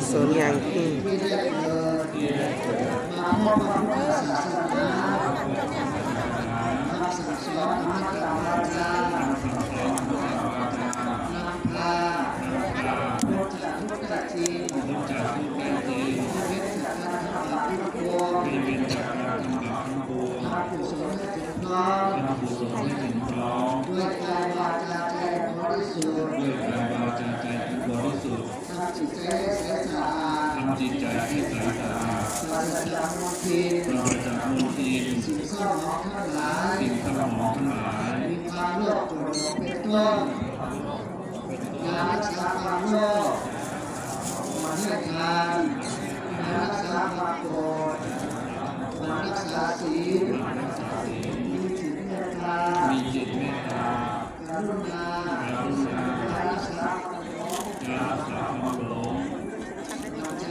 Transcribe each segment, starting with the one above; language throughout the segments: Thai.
Sonia ini. Thank you. จาร์นำพาลดจากทุกข์จากจีนพ้นจากทุกข์ได้จริงเว้นจากการทำบาปที่ปวงเว้นจากการทำบาทั้งปวงทำกุศลให้ถึงพร้อมทำกุศลให้ถึงพร้อมด้วยกายวาจาพุทธเจ้ายวาจาใจที่บริสุทธเจิตใจให้ใสสะอาดทำจิตใจให้ใสสะอาดปราจากมลทินสิ่งเศร้าหมองทั้งหลายสิ่งทั้งหมองทั้งหลายมีความโลภโกรธเป็นต้นการรักษาความโลภมันให้ทานการรักษาความโกรธมันรักษาศีลมีจิตเมตตามีจิตเมตตาการุณาการรักษาความโลภการรักษาความหลง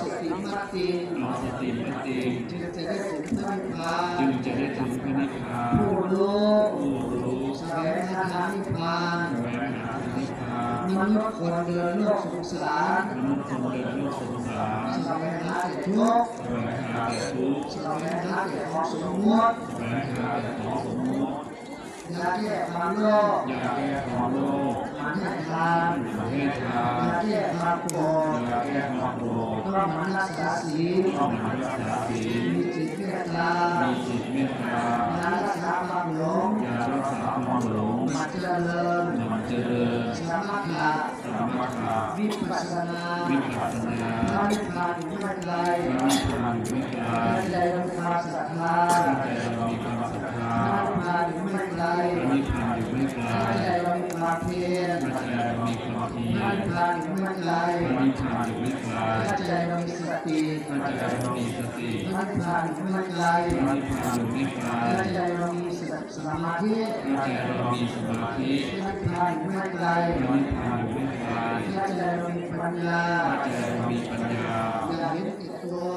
สติมัดติงเอาสติมาติงจึงจะได้ถึงพระนิพพานจึงจะได้ถึงพระนิพพานผู้รู้ผู้รู้แสวงหาทางนิพพานแสวงหาพระนิพพานมนุษย์คนเดินโลกสงสารมนุษย์คนเดินโลกสงสารแสวงหาแต่ทุกข์แสวงหาแต่ทุกข์แสวงหาแต่ของสมมุติแสวงหาแต่ของสมมุติ อยากแก้ความโลภ อยากแก้ความโลภ มันให้ทาน ประเทศทา อยากแก้ความโกรธ อยากแก้ความโกรธ ต้องมันรักษาศีล ต้องหมั่นรักษาศีล มีจิตเมตตา มีจิตเมตตา อย่ารักษาความหลง อย่ารักษาความหลง มันเจริญ มันเจริญ สมถะ สมถะ วิปัสสนา วิปัสสนา พระนิพพานอยู่ไม่ไกล พระนิพพานอยู่ไม่ไกล ใจเรา มันพลังมันไลมันพลังมันไลปัจจัยมีสติปัจจัยมีสติมันพลังมันไลมันพลังมันไลปัจจัยมีสมาธิปัจจัยมีสมาธิมันพลังมันไลมันพลังมันไลปัจจัยมีปัญญาปัจจัยมีปัญญาอย่าเห็นติดตัว